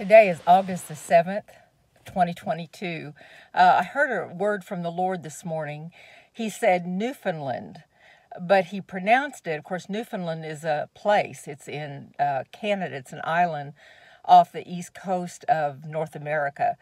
Today is August the 7th, 2022. Uh, I heard a word from the Lord this morning. He said Newfoundland, but he pronounced it. Of course, Newfoundland is a place, it's in uh, Canada, it's an island off the east coast of North America,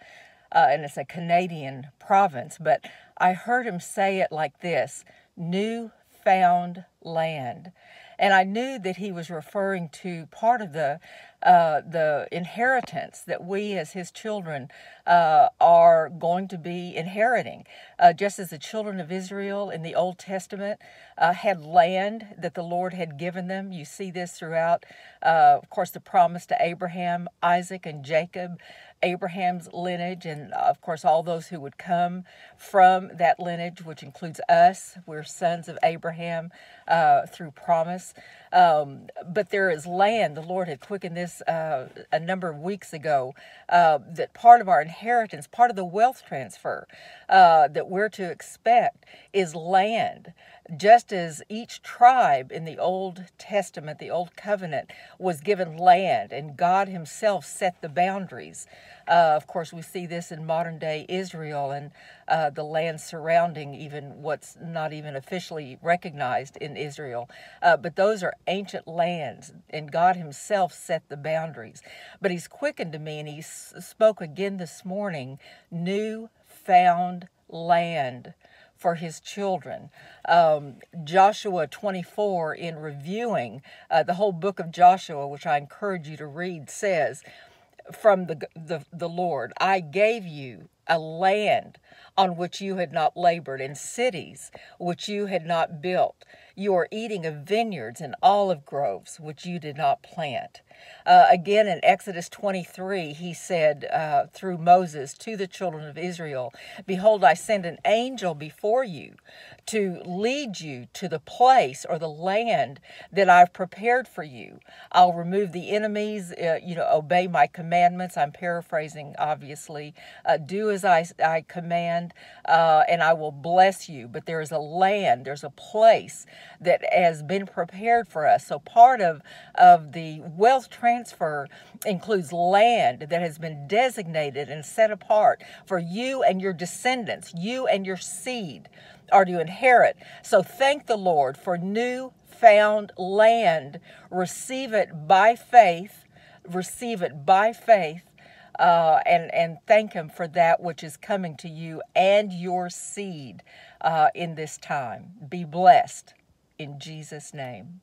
uh, and it's a Canadian province. But I heard him say it like this New found land. And I knew that he was referring to part of the uh, the inheritance that we as his children uh, are going to be inheriting. Uh, just as the children of Israel in the Old Testament uh, had land that the Lord had given them, you see this throughout, uh, of course, the promise to Abraham, Isaac, and Jacob. Abraham's lineage, and of course, all those who would come from that lineage, which includes us. We're sons of Abraham uh, through promise. Um, but there is land. The Lord had quickened this uh, a number of weeks ago. Uh, that part of our inheritance, part of the wealth transfer uh, that we're to expect is land. Just as each tribe in the Old Testament, the Old Covenant, was given land, and God Himself set the boundaries. Uh, of course, we see this in modern day Israel and uh, the land surrounding even what's not even officially recognized in Israel. Uh, but those are ancient lands, and God Himself set the boundaries. But He's quickened to me, and He spoke again this morning new found land for his children. Um, Joshua 24, in reviewing uh, the whole book of Joshua, which I encourage you to read, says, from the, the, the Lord, I gave you a land on which you had not labored, and cities which you had not built. You are eating of vineyards and olive groves which you did not plant. Uh, again in Exodus 23, he said uh, through Moses to the children of Israel, Behold, I send an angel before you to lead you to the place or the land that I've prepared for you. I'll remove the enemies, uh, you know, obey my commandments. I'm paraphrasing, obviously. Uh, do as I, I command, uh, and I will bless you. But there is a land, there's a place that has been prepared for us. So part of, of the wealth transfer includes land that has been designated and set apart for you and your descendants, you and your seed are to inherit. So thank the Lord for new found land. Receive it by faith. Receive it by faith. Uh, and and thank Him for that which is coming to you and your seed uh, in this time. Be blessed in Jesus' name.